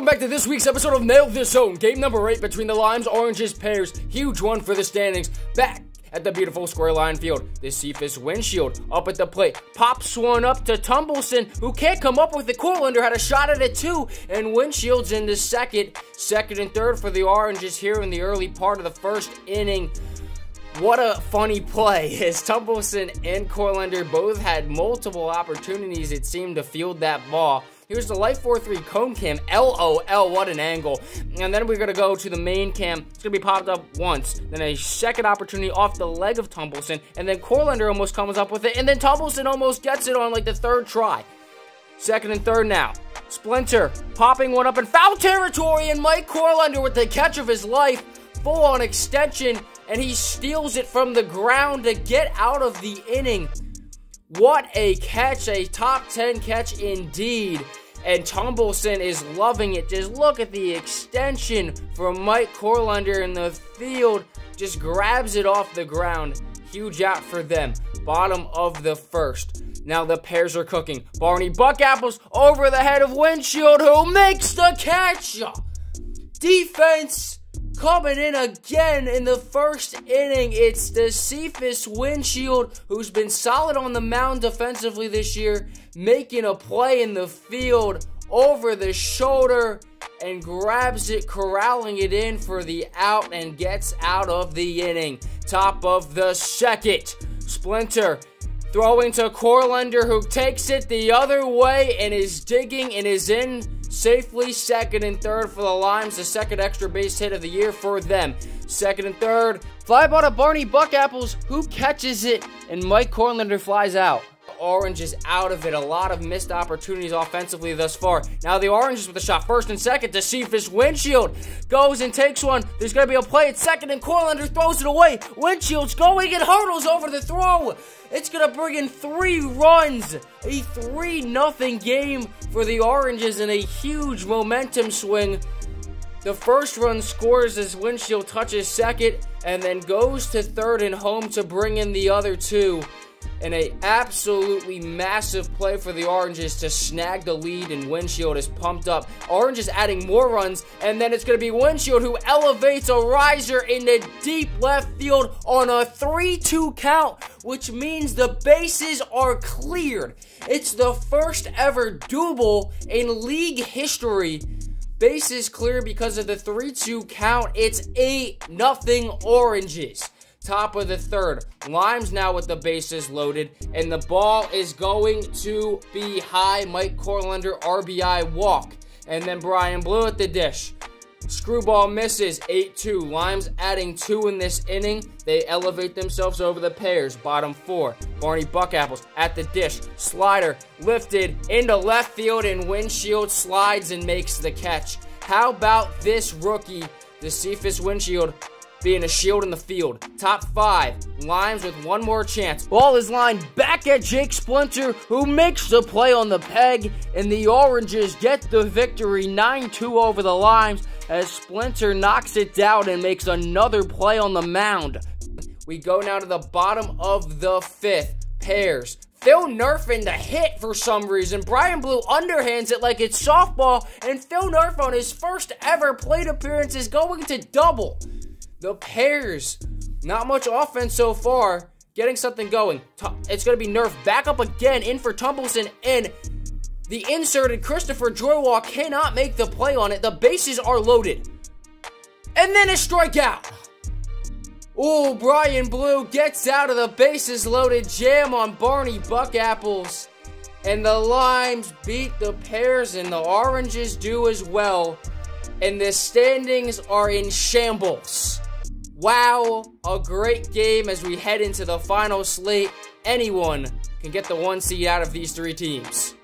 welcome back to this week's episode of Nail The Zone. Game number 8 between the Limes, Oranges, Pears. Huge one for the standings. Back at the beautiful Square Lion field. The Cephas windshield up at the plate. Pops one up to Tumbleson, who can't come up with the Coolander, had a shot at it too. And Windshield's in the second. Second and third for the Oranges here in the early part of the first inning. What a funny play as Tumbleson and Coolander both had multiple opportunities, it seemed, to field that ball. Here's the Light 4-3 cone cam. LOL, what an angle. And then we're going to go to the main cam. It's going to be popped up once. Then a second opportunity off the leg of Tumbleson. And then Coolander almost comes up with it. And then Tumbleson almost gets it on like the third try. Second and third now. Splinter popping one up in foul territory. And Mike Coolander with the catch of his life. Full on extension. And he steals it from the ground to get out of the inning. What a catch, a top 10 catch indeed and Tumbleson is loving it. Just look at the extension from Mike Coolander in the field. Just grabs it off the ground. Huge out for them. Bottom of the first. Now the Pears are cooking. Barney Buckapples over the head of Windshield, who makes the catch. Defense coming in again in the first inning. It's the Cephas Windshield, who's been solid on the mound defensively this year, making a play in the field over the shoulder and grabs it, corralling it in for the out and gets out of the inning. Top of the second. Splinter throwing to Coolander, who takes it the other way and is digging and is in safely second and third for the Limes, the second extra base hit of the year for them. Second and third, fly ball to Barney Buckapples, who catches it, and Mike Coolander flies out. Orange is out of it. A lot of missed opportunities offensively thus far. Now the Oranges with a shot first and second to Cephas Windshield goes and takes one. There's going to be a play at second and Coolander throws it away. Windshield's going and hurdles over the throw. It's going to bring in three runs. A 3 nothing game for the Oranges and a huge momentum swing. The first run scores as Windshield touches second and then goes to third and home to bring in the other two and a absolutely massive play for the Oranges to snag the lead and Windshield is pumped up. Orange is adding more runs and then it's going to be Windshield who elevates a riser in the deep left field on a 3-2 count which means the bases are cleared. It's the first ever double in league history. Bases clear because of the 3-2 count. It's 8 nothing Oranges top of the third. Limes now with the bases loaded, and the ball is going to be high. Mike Coolander RBI walk. And then Brian Blue at the dish. Screwball misses 8-2. Limes adding two in this inning. They elevate themselves over the Pears. Bottom four. Barney Buckapples at the dish. Slider lifted into left field and windshield slides and makes the catch. How about this rookie, the Cephas windshield, being a shield in the field. Top five, Limes with one more chance. Ball is lined back at Jake Splinter, who makes the play on the peg, and the Oranges get the victory 9-2 over the Limes as Splinter knocks it down and makes another play on the mound. We go now to the bottom of the fifth. Pears Phil Nerf in the hit for some reason. Brian Blue underhands it like it's softball, and Phil Nerf on his first ever plate appearance is going to double. The Pears, not much offense so far, getting something going. It's going to be Nerf back up again, in for Tumbleson, and the inserted Christopher Joywalk cannot make the play on it. The bases are loaded. And then a strikeout. Oh, Brian Blue gets out of the bases loaded jam on Barney Buckapples. And the Limes beat the Pears, and the Oranges do as well. And the standings are in shambles. Wow, a great game as we head into the final slate. Anyone can get the one seed out of these three teams.